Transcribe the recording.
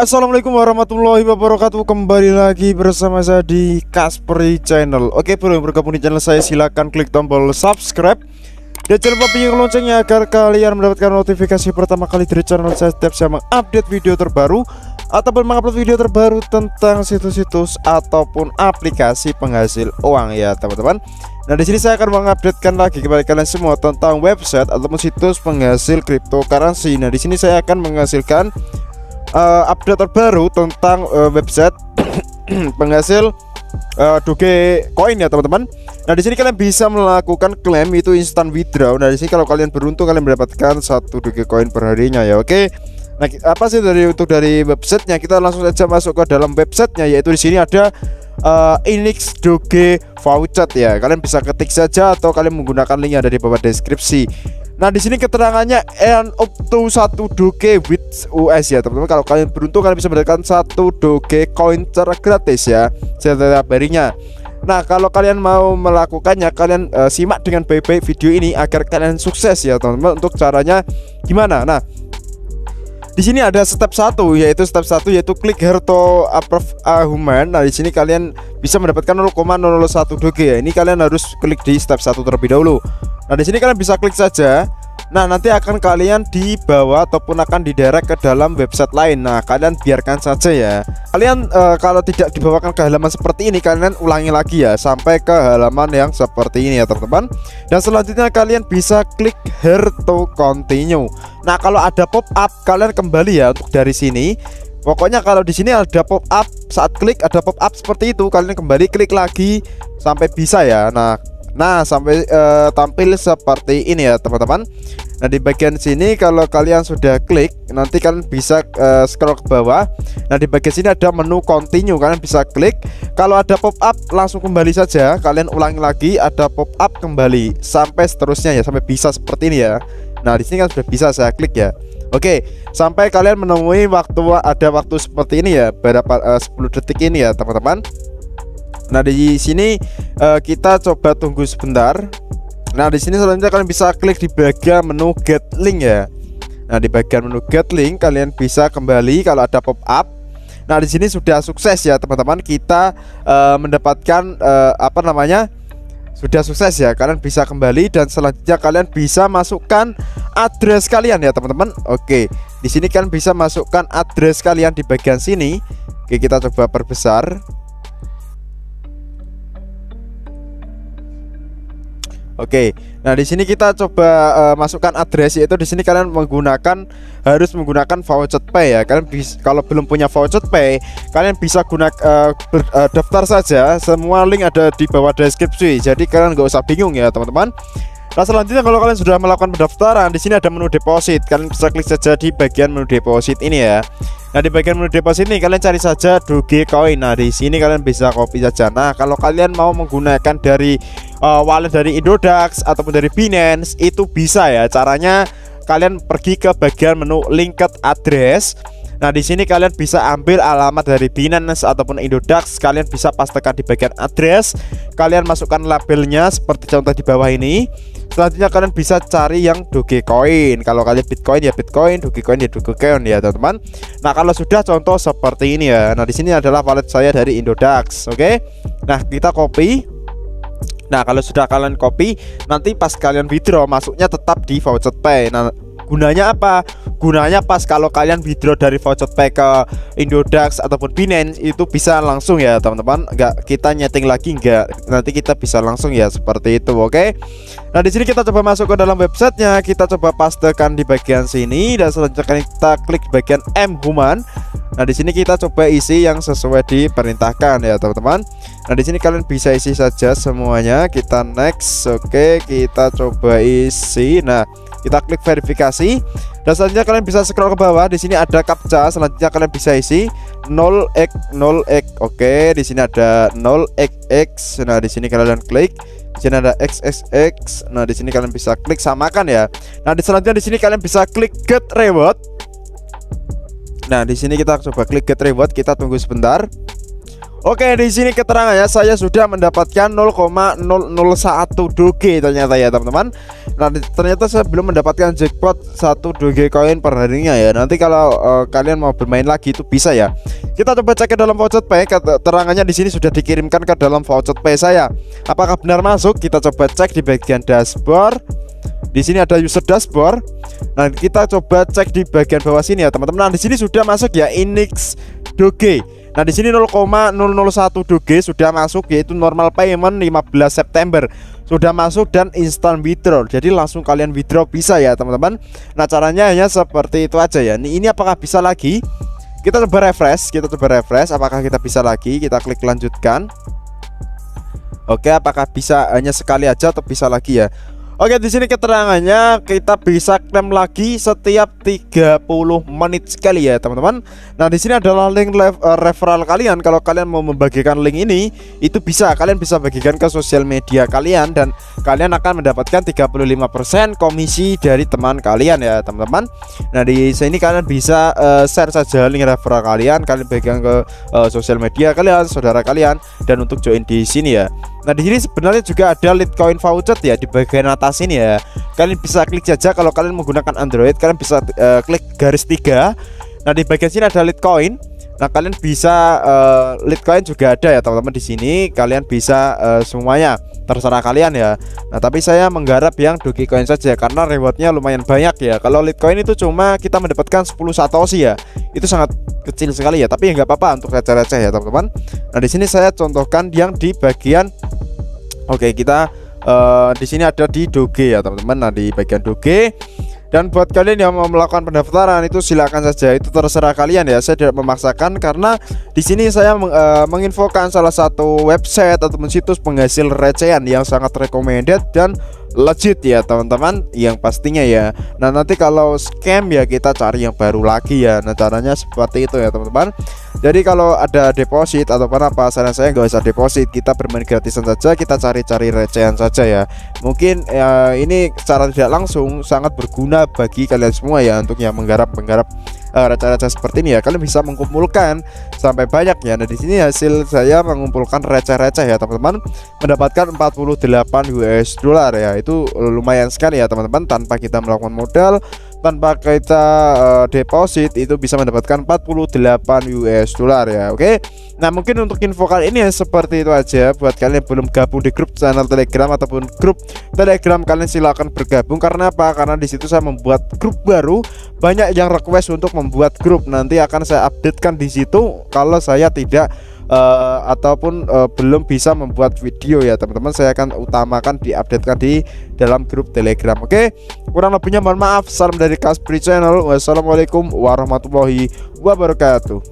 Assalamualaikum warahmatullahi wabarakatuh. Kembali lagi bersama saya di Kasperi Channel. Oke bro yang bergabung di channel saya silahkan klik tombol subscribe. Dan jangan lupa bunyi loncengnya agar kalian mendapatkan notifikasi pertama kali dari channel saya setiap saya mengupdate video terbaru Ataupun mengupload video terbaru tentang situs-situs ataupun aplikasi penghasil uang ya teman-teman. Nah di sini saya akan mengupdatekan lagi kepada kalian semua tentang website ataupun situs penghasil cryptocurrency. Nah di sini saya akan menghasilkan uh, update terbaru tentang uh, website penghasil uh, Doge Coin ya teman-teman. Nah di sini kalian bisa melakukan klaim itu instant withdraw. Nah di sini kalau kalian beruntung kalian mendapatkan satu Doge Coin per harinya ya. Oke. Nah apa sih dari untuk dari websitenya? Kita langsung saja masuk ke dalam websitenya yaitu di sini ada uh, Inix Doge Voucher ya. Kalian bisa ketik saja atau kalian menggunakan link yang ada di bawah deskripsi. Nah di sini keterangannya earn up to satu doge with US ya teman-teman. Kalau kalian beruntung kalian bisa mendapatkan satu doge coin secara gratis ya setiap harinya. Nah kalau kalian mau melakukannya kalian uh, simak dengan baik-baik video ini agar kalian sukses ya teman-teman. Untuk caranya gimana? Nah di sini ada step satu yaitu step satu yaitu klik here to approve a human. Nah, di sini kalian bisa mendapatkan 0,001 doge ya. Ini kalian harus klik di step satu terlebih dahulu. Nah, di sini kalian bisa klik saja. Nah nanti akan kalian dibawa ataupun akan diderek ke dalam website lain. Nah kalian biarkan saja ya. Kalian uh, kalau tidak dibawakan ke halaman seperti ini Kalian ulangi lagi ya Sampai ke halaman yang seperti ini ya teman-teman. Dan selanjutnya kalian bisa klik here to continue. Nah kalau ada pop up kalian kembali ya untuk dari sini. Pokoknya kalau di sini ada pop up saat klik ada pop up seperti itu kalian kembali klik lagi sampai bisa ya. Nah Nah sampai uh, tampil seperti ini ya teman-teman. Nah di bagian sini kalau kalian sudah klik Nanti kalian bisa uh, scroll ke bawah. Nah di bagian sini ada menu continue Kalian bisa klik. Kalau ada pop up langsung kembali saja. Kalian ulangi lagi ada pop up kembali. Sampai seterusnya ya Sampai bisa seperti ini ya. Nah di sini kan sudah bisa saya klik ya. Oke, sampai kalian menemui waktu ada waktu seperti ini ya, berapa uh, 10 detik ini ya, teman-teman. Nah di sini uh, kita coba tunggu sebentar. Nah di sini selanjutnya kalian bisa klik di bagian menu get link ya. Nah di bagian menu get link kalian bisa kembali kalau ada pop up. Nah di sini sudah sukses ya teman-teman kita uh, mendapatkan uh, apa namanya sudah sukses ya kalian bisa kembali dan selanjutnya kalian bisa masukkan address kalian ya teman-teman. Oke di sini kalian bisa masukkan address kalian di bagian sini. Oke kita coba perbesar. Oke, nah di sini kita coba uh, masukkan address yaitu di sini kalian menggunakan harus menggunakan voucher pay ya. Kalian bisa kalau belum punya voucher pay, kalian bisa guna uh, ber, uh, daftar saja. Semua link ada di bawah deskripsi. Jadi kalian nggak usah bingung ya teman-teman. Nah selanjutnya kalau kalian sudah melakukan pendaftaran, di sini ada menu deposit. Kalian bisa klik saja di bagian menu deposit ini ya. Nah di bagian menu deposit ini kalian cari saja Dogecoin. Nah di sini kalian bisa copy saja. Nah kalau kalian mau menggunakan dari uh, wallet dari Indodax ataupun dari Binance itu bisa ya. Caranya kalian pergi ke bagian menu linked address. Nah di sini kalian bisa ambil alamat dari Binance ataupun Indodax. Kalian bisa pastekan di bagian address. Kalian masukkan labelnya seperti contoh di bawah ini. Selanjutnya kalian bisa cari yang Dogecoin. Kalau kalian Bitcoin ya Bitcoin, Dogecoin ya Dogecoin ya teman-teman. Nah kalau sudah contoh seperti ini ya. Nah di sini adalah wallet saya dari Indodax. Oke. Nah kita copy. Nah kalau sudah kalian copy, nanti pas kalian withdraw masuknya tetap di voucher pay. Nah gunanya apa? Gunanya pas kalau kalian withdraw dari voucher pay ke Indodax ataupun Binance itu bisa langsung ya teman-teman. Nggak kita nyeting lagi nggak. Nanti kita bisa langsung ya seperti itu oke? Okay? nah di sini kita coba masuk ke dalam websitenya. Kita coba pastekan di bagian sini dan selanjutnya kita klik bagian M Human Nah di sini kita coba isi yang sesuai diperintahkan ya teman-teman. Nah di sini kalian bisa isi saja semuanya. Kita next, oke kita coba isi. Nah kita klik verifikasi. Dan selanjutnya kalian bisa scroll ke bawah. Di sini ada captcha selanjutnya kalian bisa isi 0x 0x oke di sini ada 0xx nah di sini kalian klik. Di sini ada xxx nah di sini kalian bisa klik samakan ya. Nah di selanjutnya di sini kalian bisa klik get reward nah di sini kita coba klik get reward kita tunggu sebentar Oke, di sini keterangannya saya sudah mendapatkan 0,001 doge ternyata ya, teman-teman. Nah ternyata saya belum mendapatkan jackpot satu doge koin per harinya ya. Nanti kalau uh, kalian mau bermain lagi itu bisa ya. Kita coba cek ke dalam voucher pay. Terangannya di sini sudah dikirimkan ke dalam voucher pay saya. Apakah benar masuk? Kita coba cek di bagian dashboard. Di sini ada user dashboard. Nah kita coba cek di bagian bawah sini ya teman-teman. Nah di sini sudah masuk ya Inix Doge. Nah di sini 0,001 Doge sudah masuk yaitu normal payment 15 September. Sudah masuk dan instant withdraw. Jadi langsung kalian withdraw bisa ya teman-teman. Nah caranya hanya seperti itu aja ya. Ini, ini apakah bisa lagi? Kita coba refresh kita coba refresh. Apakah kita bisa lagi? Kita klik lanjutkan. Oke apakah bisa hanya sekali aja atau bisa lagi ya Oke di sini keterangannya kita bisa klaim lagi setiap 30 menit sekali ya teman-teman. Nah di sini adalah link uh, referral kalian kalau kalian mau membagikan link ini itu bisa kalian bisa bagikan ke sosial media kalian dan kalian akan mendapatkan 35% komisi dari teman kalian ya teman-teman. Nah di sini kalian bisa uh, share saja link referral kalian kalian bagikan ke uh, sosial media kalian saudara kalian dan untuk join di sini ya. Nah di sini sebenarnya juga ada Litecoin voucher ya di bagian atas ini ya. Kalian bisa klik saja kalau kalian menggunakan Android, kalian bisa uh, klik garis tiga. Nah di bagian sini ada Litecoin. Nah kalian bisa uh, Litecoin juga ada ya teman-teman di sini. Kalian bisa uh, semuanya terserah kalian ya. Nah tapi saya menggarap yang Dogecoin saja karena rewardnya lumayan banyak ya. Kalau Litecoin itu cuma kita mendapatkan 10 satoshi ya. Itu sangat kecil sekali ya. Tapi ya nggak apa-apa untuk receh-receh ya teman-teman. Nah di sini saya contohkan yang di bagian Oke, kita uh, di sini ada di Doge ya, teman-teman. Nah, di bagian Doge dan buat kalian yang mau melakukan pendaftaran itu silakan saja itu terserah kalian ya. Saya tidak memaksakan karena di sini saya meng, uh, menginfokan salah satu website atau situs penghasil recehan yang sangat recommended dan legit ya teman-teman. Yang pastinya ya. Nah nanti kalau scam ya kita cari yang baru lagi ya. Nah caranya seperti itu ya teman-teman. Jadi kalau ada deposit atau apa saran saya nggak usah deposit. Kita bermain gratisan saja kita cari-cari recehan saja ya. Mungkin ya, ini secara tidak langsung sangat berguna bagi kalian semua ya untuk yang menggarap menggarap uh, receh-receh seperti ini ya. Kalian bisa mengumpulkan sampai banyak ya nah di sini hasil saya mengumpulkan receh-receh ya teman-teman. Mendapatkan 48 US dollar ya itu lumayan sekali ya teman-teman. Tanpa kita melakukan modal tanpa kita uh, deposit itu bisa mendapatkan 48 US dollar ya oke? Okay? Nah mungkin untuk info kali ini ya seperti itu aja. Buat kalian yang belum gabung di grup channel telegram Ataupun grup telegram kalian silahkan bergabung. Karena apa? Karena di situ saya membuat grup baru. Banyak yang request untuk membuat grup. Nanti akan saya updatekan di situ. Kalau saya tidak uh, ataupun uh, belum bisa membuat video ya teman-teman. Saya akan utamakan diupdatekan di dalam grup telegram oke? Kurang lebihnya mohon maaf. Salam dari Kaspri channel. Wassalamualaikum warahmatullahi wabarakatuh